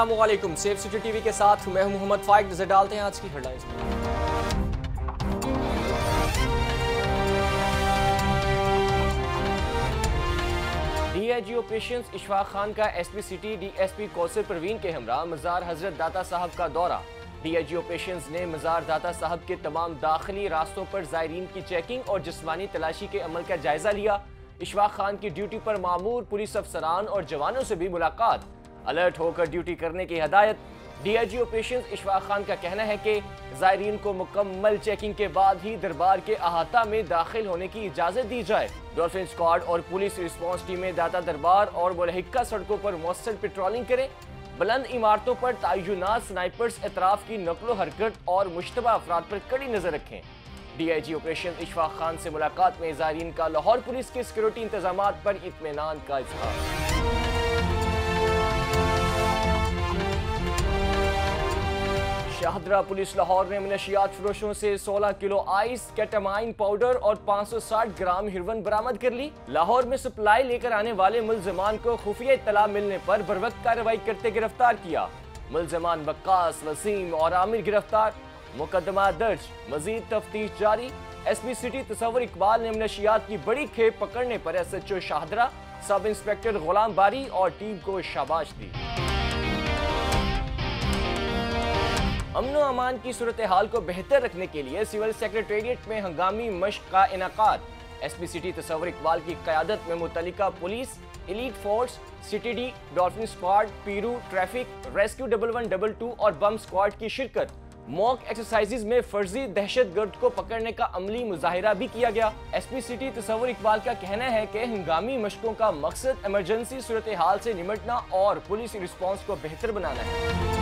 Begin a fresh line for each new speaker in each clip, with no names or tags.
Aslam safe city TV के साथ मैं हूँ मोहम्मद फाइक। नज़र डालते हैं आज की headlines DIG operations Ishfaq Khan का SP city DSP Kausar Parveen के हमरा मजार हज़रत दाता साहब का दौरा। डीआईजी ऑपरेशंस ने मजार दाता साहब के तमाम दाखिली रास्तों पर जायरीन की चेकिंग और जिसमानी तलाशी के अमल का जायजा लिया। इशफाक खान की ड्यूटी पर मामूर पुलिस अफसरान और जवानों से भी मुलाकात। अलर्ट होकर ड्यूटी करने की हदायत। डीआईजी ऑपरेशन इशफाक खान का कहना है कि जायरीन को मुकम्मल चेकिंग के बाद ही दरबार के अहाता में दाखिल होने की इजाज़त दी जाए। डॉल्फिन स्क्वाड और पुलिस रिस्पॉन्स टीमें दाता दरबार और मुलहिका सड़कों पर मौसर पेट्रोलिंग करें। बुलंद इमारतों पर तयनात स्नाइपर्स एतराफ की नकलो हरकत और मुशतबा अफराद पर कड़ी नज़र रखें। डीआईजी ऑपरेशन इशफाक खान से मुलाकात में जायरीन का लाहौर पुलिस के सिक्योरिटी इंतज़ाम पर इतमान का इजहार। शाहदरा पुलिस लाहौर ने मनशियात फरोशों से 16 किलो आइस, कैटामाइन पाउडर और 560 ग्राम हिरवन बरामद कर ली। लाहौर में सप्लाई लेकर आने वाले मुलजमान को खुफिया इतला मिलने पर बर वक्त कार्रवाई करते गिरफ़्तार किया। मुलजमान बक्कास वसीम और आमिर गिरफ़्तार। मुकदमा दर्ज, मजीद तफ्तीश जारी। एस पी सिटी तस्वर इकबाल ने मनशियात की बड़ी खेप पकड़ने पर S H O Shahdara, sub inspector गुलाम बारी और टीम को शाबाश दी। अमन अमान की सूरत हाल को बेहतर रखने के लिए सिविल सेक्रेटेरिएट में हंगामी मश्क का इनका एस पी सिटी तस्वर इकबाल की क्यादत में मुतल पुलिस एलिट फोर्स सिटी डी डॉल्फिन स्क्वाड पीरू traffic rescue double one double two और बम स्क्वाड की शिरकत मॉक एक्सरसाइजेज में फर्जी दहशत गर्द को पकड़ने का अमली मुजाहरा भी किया गया एस पी सिटी तस्वर इकबाल का कहना है कि हंगामी मशकों का मकसद इमरजेंसी सूरत हाल से निमटना और पुलिस रिस्पॉन्स को बेहतर बनाना है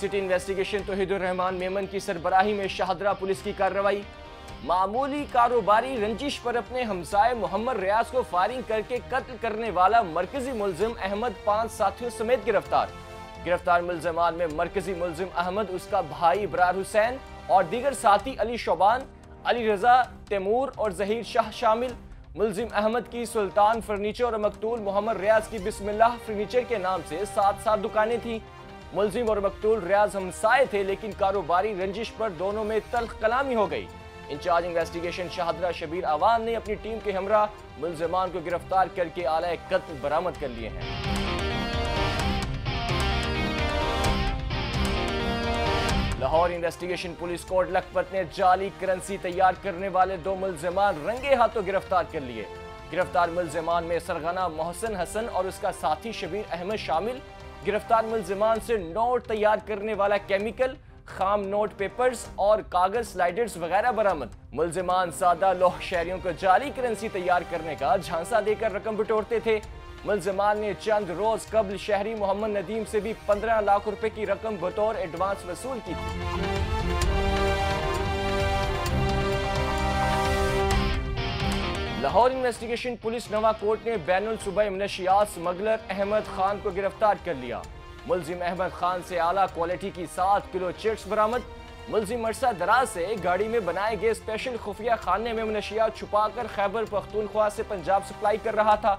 सिटी इन्वेस्टिगेशन तोहिदुररहमान मेमन की सरबराही में शाहदरा पुलिस की कार्रवाई। मामूली कारोबारी रंजिश पर अपने हमसाए मोहम्मद रियाज को फायरिंग करके कत्ल करने वाला मरकजी मुलजिम अहमद पाँच साथियों समेत गिरफ़्तार। गिरफ़्तार मुलजमान में मरकजी मुलजिम अहमद, उसका भाई इबरार हुसैन और दीगर साथी अली शोबान, अली रजा तैमूर और जहीर शाह शामिल। मुलजिम अहमद की सुल्तान फर्नीचर और मकतूल मोहम्मद रियाज की बिस्मिल्लाह फर्नीचर के नाम से सात सात दुकानें थी। मुलजिम और मकतूल रियाज हमसाए थे, लेकिन कारोबारी रंजिश पर दोनों में तल्ख कलामी हो गई। इंचार्ज इन्वेस्टिगेशन शाहदरा शबीर आवान ने अपनी टीम के हमरा मुलजमान को गिरफ़्तार करके आला कत्ल बरामद कर लिए हैं। लाहौर इन्वेस्टिगेशन पुलिस कोर्ट लखपत ने जाली करेंसी तैयार करने वाले दो मुलजमान रंगे हाथों गिरफ़्तार कर लिए। गिरफ़्तार मुलजमान में सरगना मोहसन हसन और उसका साथी शबीर अहमद शामिल। गिरफ़्तार मुलजमान से नोट तैयार करने वाला केमिकल, खाम नोट पेपर्स और कागज़ स्लाइडर्स वगैरह बरामद। मुलजमान सादा लोह शहरियों को जाली करेंसी तैयार करने का झांसा देकर रकम बटोरते थे। मुलजमान ने चंद रोज कबल शहरी मोहम्मद नदीम से भी पंद्रह लाख रुपए की रकम बतौर एडवांस वसूल की थी। लाहौर इन्वेस्टिगेशन पुलिस नवा कोर्ट ने बैन सुबह मनशियात स्मगलर अहमद खान को गिरफ़्तार कर लिया। मुलजिम अहमद खान से आला क्वालिटी की सात किलो चिट्स बरामद। मुलजिम मरसा दराज से गाड़ी में बनाए गए स्पेशल खुफिया खाने में मनशियात छुपाकर खैबर पख्तूनख्वा से पंजाब सप्लाई कर रहा था।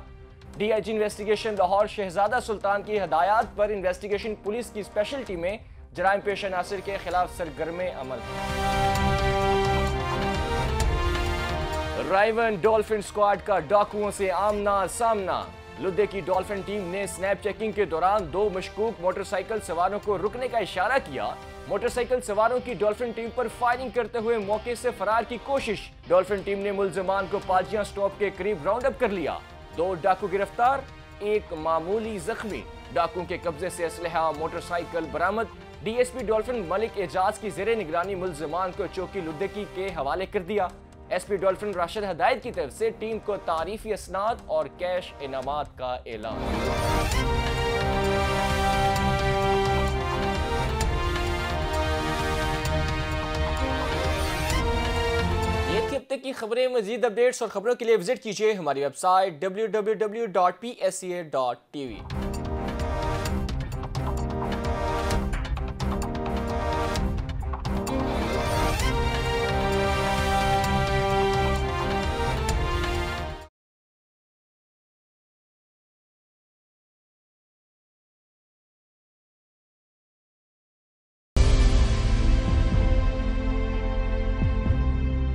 डीआईजी इन्वेस्टिगेशन लाहौर शहजादा सुल्तान की हदायत पर इन्वेस्टिगेशन पुलिस की स्पेशल टीमें जराइम पेशा नासिर के खिलाफ सरगर्म अमल। राइवन डॉल्फिन स्क्वाड का डाकुओं से आमना सामना। लुद्धे की डॉल्फिन टीम ने स्नैप चेकिंग के दौरान दो मशकूक मोटरसाइकिल सवारों को रुकने का इशारा किया। मोटरसाइकिल सवारों की डॉल्फिन टीम पर फायरिंग करते हुए मौके से फरार की कोशिश। डॉल्फिन टीम ने मुलजमान को पाजिया स्टॉप के करीब राउंड अप कर लिया। दो डाकू गिरफ़्तार, एक मामूली जख्मी। डाकू के कब्जे से असलहा मोटरसाइकिल बरामद। डीएसपी डॉल्फिन मलिक एजाज की जेर निगरानी मुलजमान को चौकी लुद्दकी के हवाले कर दिया। एसपी डॉल्फिन राशिद हदायत की तरफ़ से टीम को तारीफी असनाद और कैश इनाम का ऐलान। की खबरें, मजीद अपडेट्स और खबरों के लिए विज़िट कीजिए हमारी website W W W dot P S C A dot T V